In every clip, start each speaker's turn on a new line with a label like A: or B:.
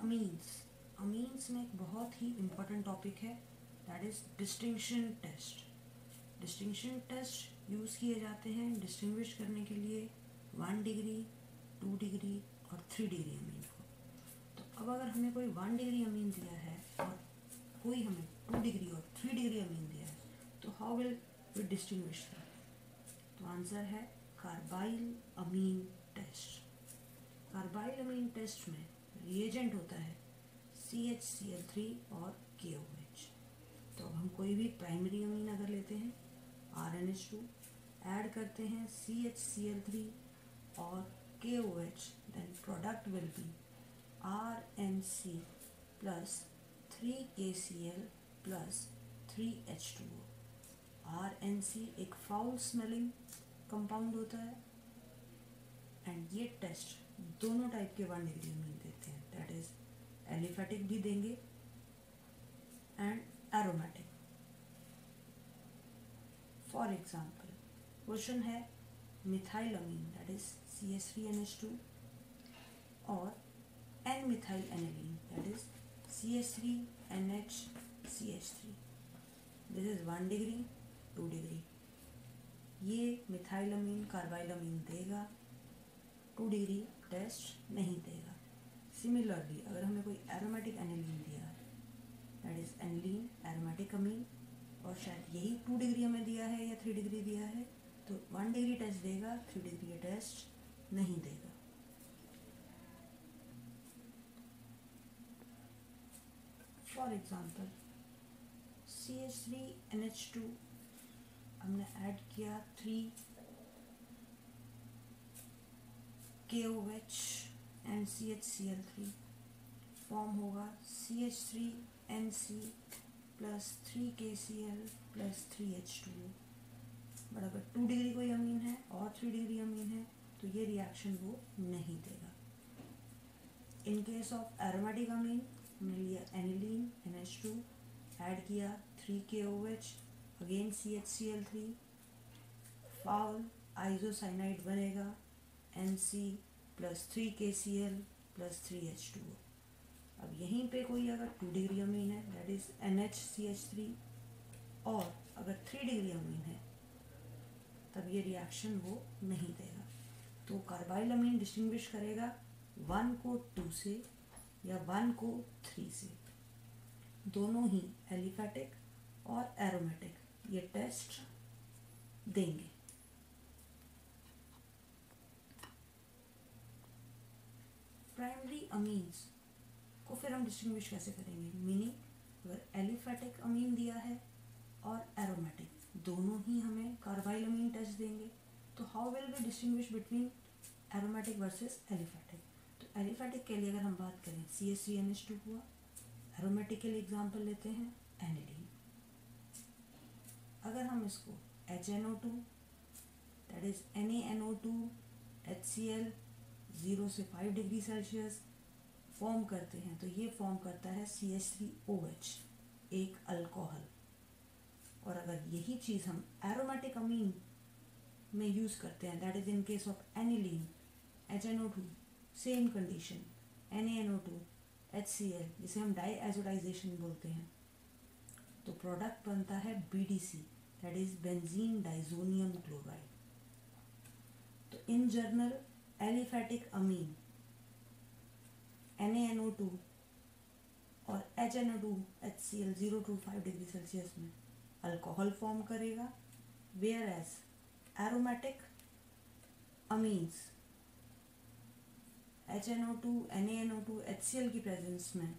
A: Amines amines में एक बहुत ही इम्पोर्टेंट टॉपिक है that is distinction test distinction test use किए जाते हैं डिस्टिंग्विश करने के लिए वन डिग्री टू डिग्री और थ्री डिग्री अमीन को. तो अब अगर हमें कोई वन डिग्री अमीन दिया है और कोई हमें टू डिग्री और थ्री डिग्री अमीन दिया है तो हाउ विल वी डिस्टिंग्विश तो आंसर है कार्बाइल अमीन टेस्ट कार्बाइल अमीन टेस्ट में रिएजेंट होता है C H C L three और के ओ एच तो अब हम कोई भी प्राइमरी अमीन अगर लेते हैं R N H two add करते हैं C H C L three और K O H then product will be R N C plus three K C L plus three H two O R N C एक foul smelling compound होता है and ये test दोनों type के one degree amine देते हैं। That is aliphatic भी देंगे and aromatic for example question है methyl amine that is C S three N H two और N methyl aniline that is C H three N H C H three this is one degree two degree ये methyl amine carbyl अमीन देगा two degree test नहीं देगा। Similarly अगर हमें कोई aromatic aniline दिया है that is aniline aromatic amine और शायद यही टू डिग्री हमें दिया है या थ्री डिग्री दिया है तो वन डिग्री टेस्ट देगा थ्री डिग्री टेस्ट नहीं देगा। For example C H three N H two हमने ऐड किया three K O H and C H C L three form होगा C H three N C plus three K C L plus three H two but अगर two degree कोई amine है और three degree amine है तो ये reaction वो नहीं देगा। In case of aromatic amine हमने लिया aniline N H two add किया three K O H again C H C L three foul isocyanide बनेगा। N C plus three K C L plus three H two अब यहीं पे कोई अगर two degree amine है that is N H C H three और अगर three degree amine है, तब ये रिएक्शन वो नहीं देगा। तो कार्बाइल अमीन डिस्टिंग्विश करेगा वन को टू से या वन को थ्री से। दोनों ही एलिफेटिक और एरोमेटिक ये टेस्ट देंगे। प्राइमरी अमीन्स को फिर हम डिस्टिंग्विश कैसे करेंगे? मीनिंग अगर एलिफेटिक अमीन दिया है और एरोमेटिक दोनों ही हमें कार्बाइल अमीन टेस्ट देंगे तो how will be distinguish between aromatic versus aliphatic तो एलिफेटिक के लिए अगर हम बात करें C S C N H two हुआ एरोमेटिक के लिए एग्ज़ाम्पल लेते हैं एनिलीन अगर हम इसको H N O two that is N A N O two H C L zero से फाइव डिग्री सेल्सियस फॉर्म करते हैं तो ये फॉर्म करता है C H three O H एक अल्कोहल और अगर यही चीज़ हम एरोमेटिक अमीन में यूज़ करते हैं that is in case of aniline H N O two same condition N A N O two H C L जिसे हम डाई एजोडाइजेशन बोलते हैं तो प्रोडक्ट बनता है B D C that is benzene diazonium chloride तो in general aliphatic amine N N O two और H N O two H C L zero to five degree celsius में अल्कोहल फॉर्म करेगा whereas aromatic amines H N O two N A N O two H C L की presence में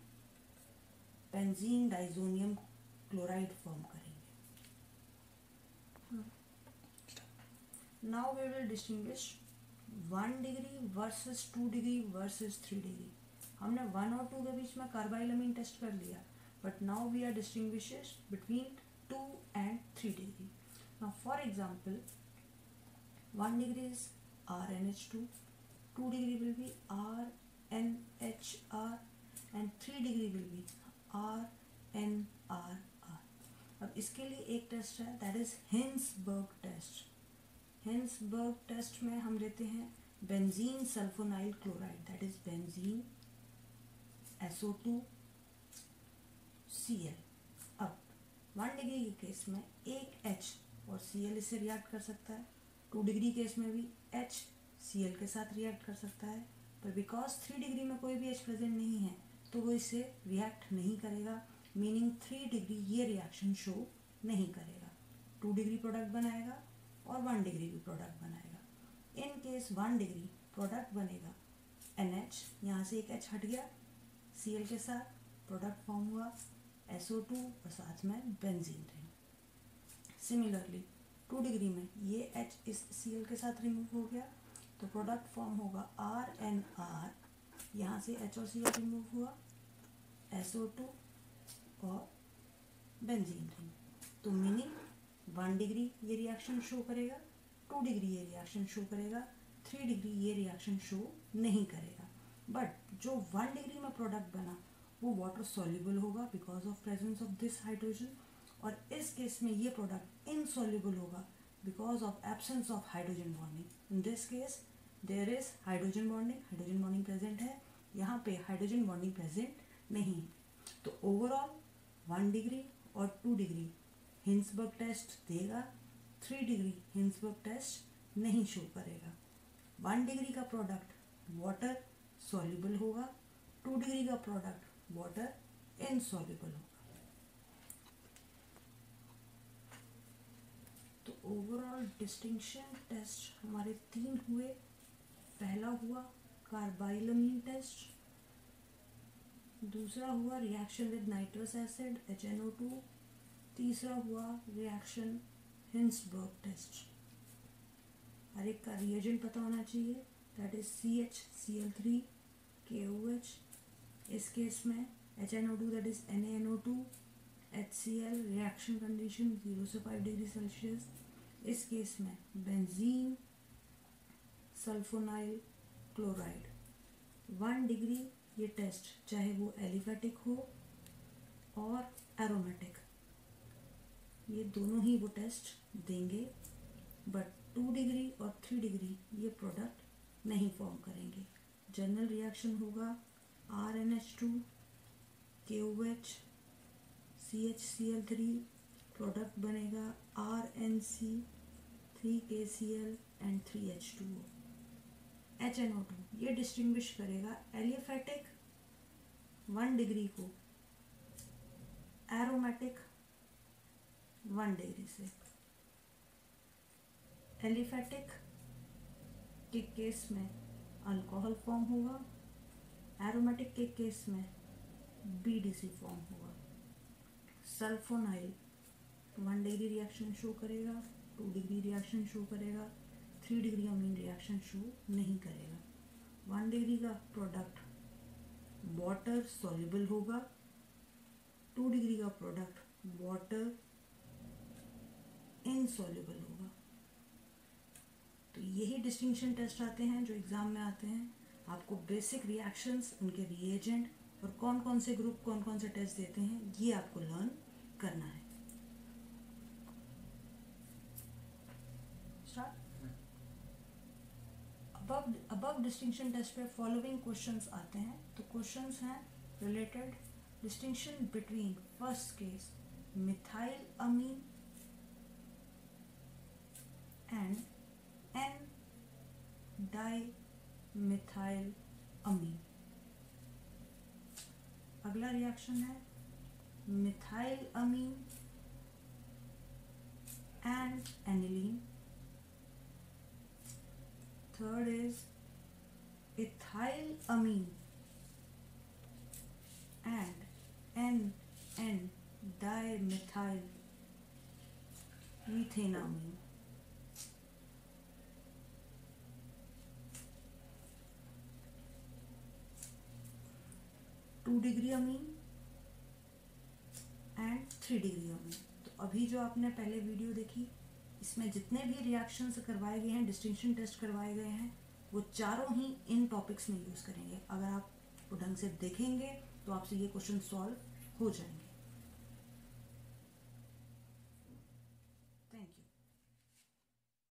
A: benzene diazonium chloride form करेंगे। Now we will distinguish one degree versus two degree versus three degree हमने one और two के बीच में carbylamine test कर लिया but now we are distinguishes between two and three degree now for example one degree is R N H two two degree will be R N H R and three degree will be R N R R अब इसके लिए एक test है that is Hinsberg test Hinsberg test में हम लेते हैं benzene sulphonyl chloride that is benzene S O two C L अब वन डिग्री के केस में एक एच और सी एल इससे रिएक्ट कर सकता है। टू डिग्री केस में भी एच सी एल के साथ रिएक्ट कर सकता है। पर बिकॉज़ थ्री डिग्री में कोई भी एच प्रेजेंट नहीं है तो वो इसे रिएक्ट नहीं करेगा। मीनिंग थ्री डिग्री ये रिएक्शन शो नहीं करेगा। टू डिग्री प्रोडक्ट बनाएगा। और वन डिग्री भी प्रोडक्ट बनाएगा। In case one degree product बनेगा एन एच यहाँ से एक एच हट गया सी एल के साथ प्रोडक्ट फॉर्म हुआ एस ओ टू और साथ में benzene ring similarly two degree में ये एच इस सी एल के साथ रिमूव हो गया तो प्रोडक्ट फॉर्म होगा आर एन आर यहाँ से एच और सी एल रिमूव हुआ एस ओ टू और बेंजीन रिंग तो वन डिग्री ये रिएक्शन शो करेगा, टू डिग्री ये रिएक्शन शो करेगा थ्री डिग्री ये रिएक्शन शो नहीं करेगा। बट जो वन डिग्री में प्रोडक्ट बना, वो वाटर सॉल्युबल होगा because of presence of this hydrogen और इस केस में ये प्रोडक्ट इनसॉल्युबल होगा because of absence of hydrogen bonding in this case there is hydrogen bonding hydrogen bonding present है, यहाँ पे हाइड्रोजन बॉन्डिंग प्रेजेंट नहीं है। तो ओवरऑल वन डिग्री और टू डिग्री हिंसबर्ग टेस्ट देगा थ्री डिग्री हिंसबर्ग टेस्ट नहीं शो करेगा। वन डिग्री का प्रोडक्ट वाटर सॉल्युबल होगा टू डिग्री का प्रोडक्ट वाटर इनसॉल्युबल होगा। तो ओवरऑल डिस्टिंक्शन टेस्ट हमारे तीन हुए। पहला हुआ कार्बाइलमीन टेस्ट दूसरा हुआ reaction with nitrous acid H N O two तीसरा हुआ रिएक्शन हिंसबर्ग टेस्ट हर एक का रिएजेंट पता होना चाहिए। That is C H C L three K O H इस केस में H N O two that is N N O two H C L reaction condition zero से five degree Celsius इस case में benzene sulphonyl chloride one degree ये test चाहे वो aliphatic हो और एरोमेटिक ये दोनों ही वो टेस्ट देंगे बट टू डिग्री और थ्री डिग्री ये प्रोडक्ट नहीं फॉर्म करेंगे। जनरल रिएक्शन होगा R N H two K O H C H C L three product बनेगा R N C three K C L and three H two O H N O two ये distinguish करेगा aliphatic one degree को aromatic one degree से। Aliphatic के case में alcohol form होगा aromatic के case में बी डी सी फॉर्म होगा sulphonyl one degree reaction show करेगा टू डिग्री रिएक्शन शो करेगा three degree amine reaction show नहीं करेगा। वन डिग्री का प्रोडक्ट वाटर सॉल्युबल होगा टू डिग्री का प्रोडक्ट वाटर इनसॉल्युबल होगा। तो यही डिस्टिंक्शन टेस्ट आते हैं जो एग्ज़ाम में आते हैं। आपको बेसिक रिएक्शंस उनके रिएजेंट और कौन कौन से ग्रुप कौन कौन से टेस्ट देते हैं, ये आपको लर्न करना है। अब अब डिस्टिंक्शन टेस्ट पे फॉलोइंग क्वेश्चंस आते हैं। तो क्वेश्चंस हैं related distinction between first case methyl amine and N di methyl amine अगला रिएक्शन है methyl amine and aniline third is ethyl amine and N N dimethyl methanamine. Two degree amine and three degree amine तो अभी जो आपने पहले video देखी, इसमें जितने भी रिएक्शन करवाए गए हैं डिस्टिंक्शन टेस्ट करवाए गए हैं, वो चारों ही इन टॉपिक्स में यूज़ करेंगे। अगर आप ढंग से देखेंगे तो आपसे ये क्वेश्चन सॉल्व हो जाएँगे।